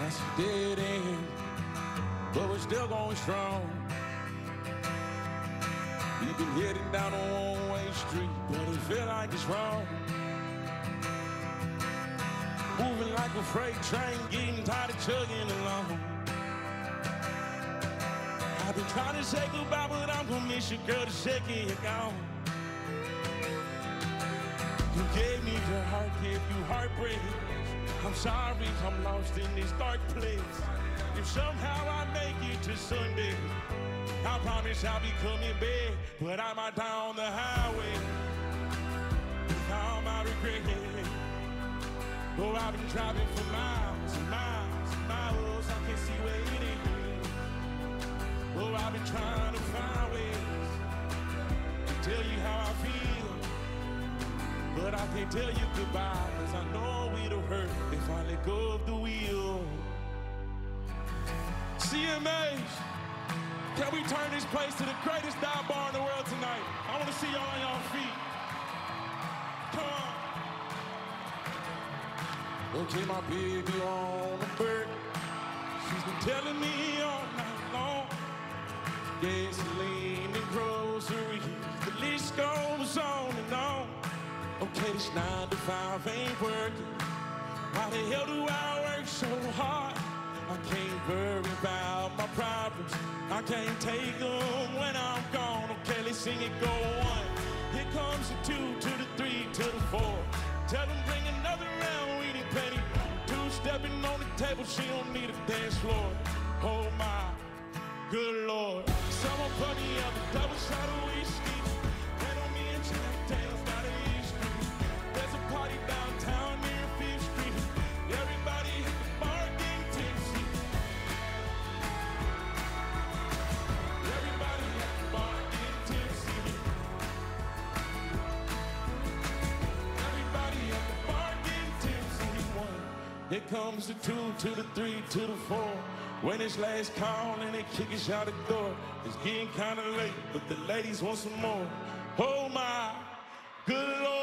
That's a dead end, but we're still going strong. We've been heading down a one-way street, but it feel like it's wrong. Moving like a freight train, getting tired of chugging along. I've been trying to say goodbye, but I'm gonna miss you, girl, the second you're gone. You gave me your heart, gave you heartbreak. I'm sorry, I'm lost in this dark place. If somehow I make it to Sunday, I promise I'll be coming back. But I might die on the highway all my regret. Oh, I've been driving for miles But I can't tell you goodbye, cause I know it'll hurt if I let go of the wheel. CMAs, can we turn this place to the greatest dive bar in the world tonight? I wanna see y'all on y'all feet. Come on. Okay, my baby on the bird. She's been telling me all night long. Gasoline this nine to five ain't working. Why the hell do I work so hard? I can't worry about my problems. I can't take them when I'm gone. Oh, okay, let's sing it, go one. Here comes the two to the three to the four. Tell them bring another round, we need penny. Two stepping on the table, she don't need a dance floor. Oh my, good lord. Someone put me up double Here comes the two to the three to the four. When it's last call and they kick us out the door. It's getting kinda late, but the ladies want some more. Oh my, good lord.